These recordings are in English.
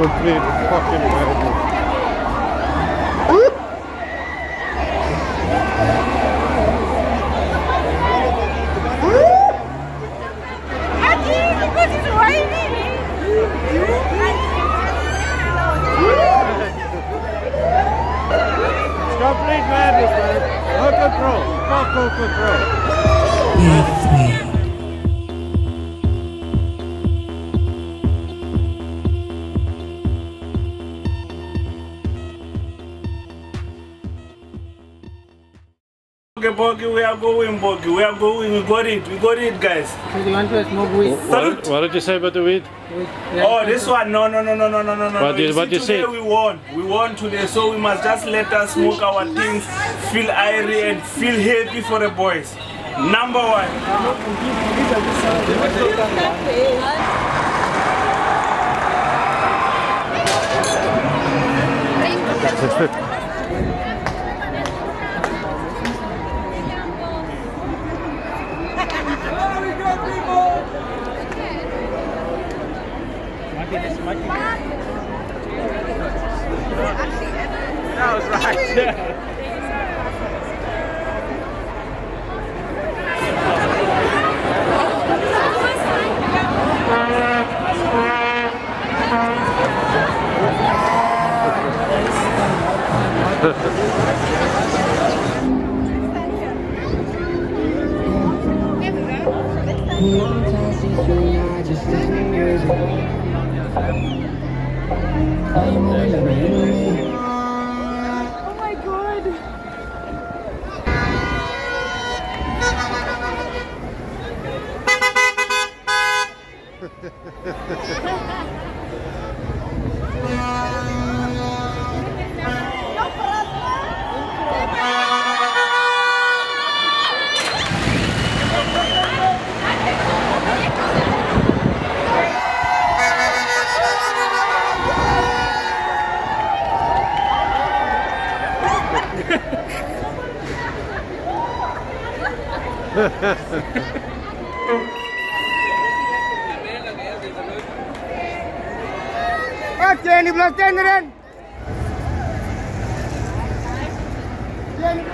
complete fucking madness. complete madness, man. No control. No control. Okay, Bogi, we are going, Bogi. We are going. We got it. We got it, guys. So you want to smoke weed? Salute. What did you say about the weed? Oh, this one. No, no, no, no, no, no, no, no. What did- You what see, you say? today we won. We won today, so we must just let us smoke our things, feel airy, and feel happy for the boys. Number one. be this. It might be this. That was right. One time since you and I just sitting years ago Đây mua là mẹ Wat jij niet blijft kinderen? Jij niet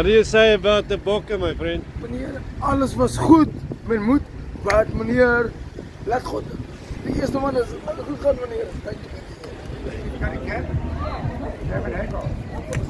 What do you say about the bokke, my friend? Meneer, alles was goed. Men moet wat meneer laat God. Die eerste man is alles goed gaan meneer. Dank je. JP! JP! Can I take a story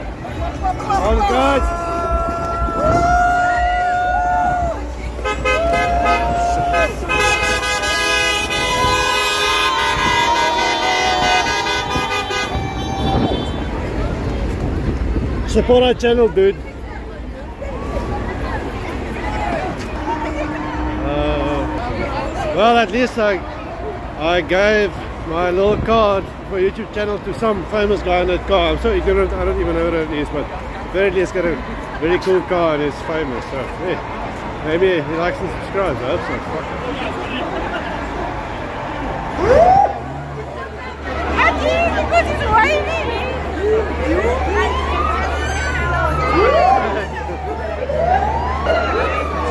Support our channel, dude. Uh, well, at least I, I gave my little card for YouTube channel to some famous guy in that car. I'm so ignorant, I don't even know what it is, but apparently least got a very cool car and he's famous. So, yeah, maybe he likes and subscribes. I hope so. Fuck it. Aqui, because it's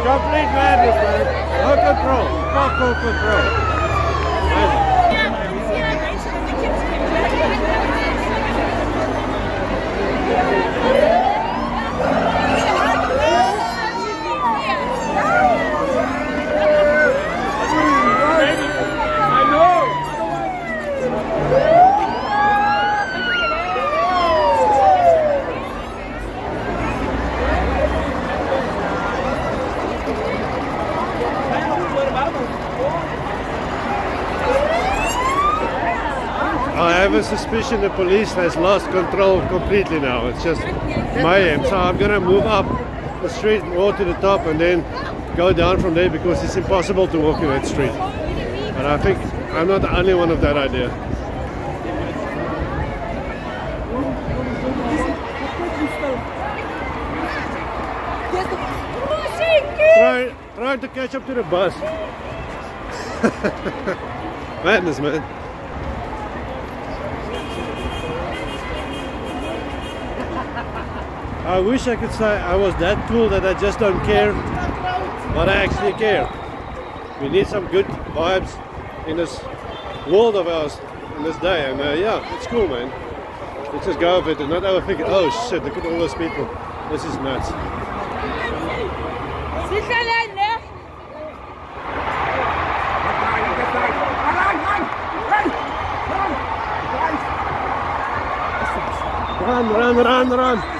complete madness, man. No control. Fuck no control. Man. I know! A suspicion the police has lost control completely now. It's just mayhem. So I'm gonna move up the street more to the top and then go down from there because it's impossible to walk in that street. And I think I'm not the only one of that idea. Try, try to catch up to the bus. Madness, man. I wish I could say I was that cool that I just don't care, but I actually care. We need some good vibes in this world of ours in this day, and uh, yeah, it's cool, man. Let's just go with it and not overthink it. Oh shit, look at all those people. This is nuts. Run, run, run, run.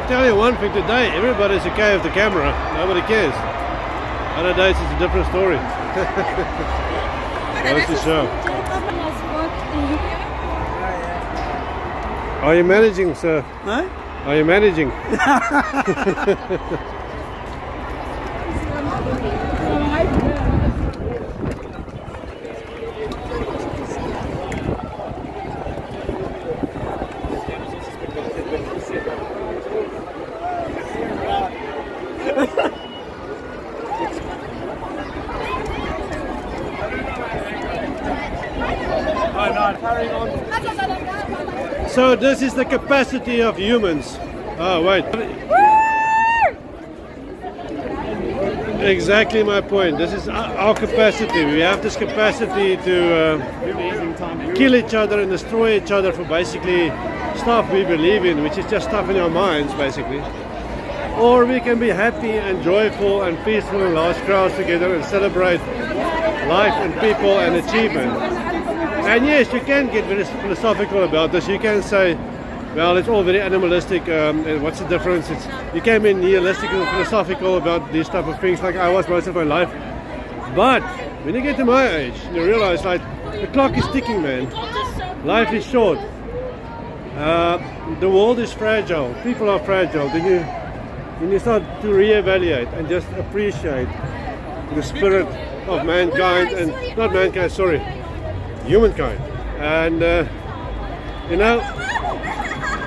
Can tell you one thing today, everybody's okay with the camera. Nobody cares. Other days it's a different story. Goes to show. Are you managing, sir? Huh? Are you managing? So this is the capacity of humans. Oh wait. Exactly my point. This is our capacity. We have this capacity to uh, kill each other and destroy each other for basically stuff we believe in, which is just stuff in our minds, basically. Or we can be happy and joyful and peaceful in large crowds together and celebrate life and people and achievement. And yes, you can get very philosophical about this. You can say, well, it's all very animalistic. Um, and what's the difference? It's, you can be nihilistic and philosophical about these type of things, like I was most of my life. But when you get to my age, you realize like the clock is ticking, man. Life is short. Uh, the world is fragile. People are fragile. Then you, then you start to reevaluate and just appreciate the spirit of mankind and not mankind. Sorry, humankind. And uh, you know,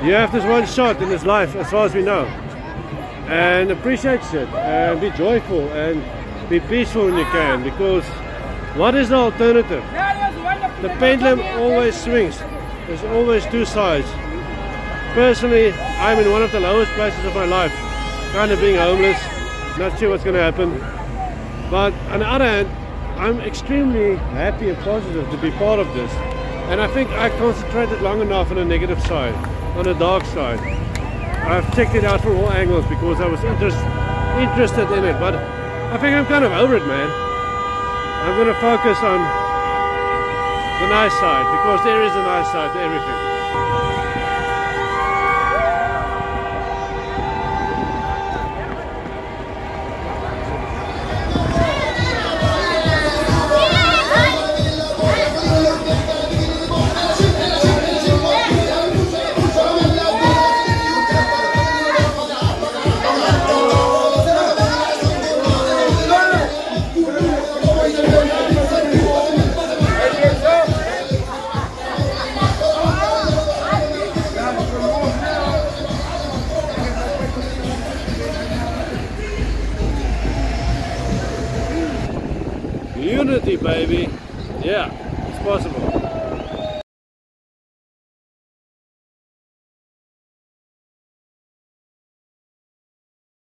you have this one shot in this life, as far as we know, and appreciate it and be joyful and be peaceful when you can. Because what is the alternative? The pendulum always swings. There's always two sides. Personally, I'm in one of the lowest places of my life, kind of being homeless, not sure what's going to happen. But on the other hand, I'm extremely happy and positive to be part of this. And I think I concentrated long enough on the negative side, on the dark side. I've checked it out from all angles because I was interest, interested in it. But I think I'm kind of over it, man. I'm going to focus on the nice side because there is a nice side to everything. Unity,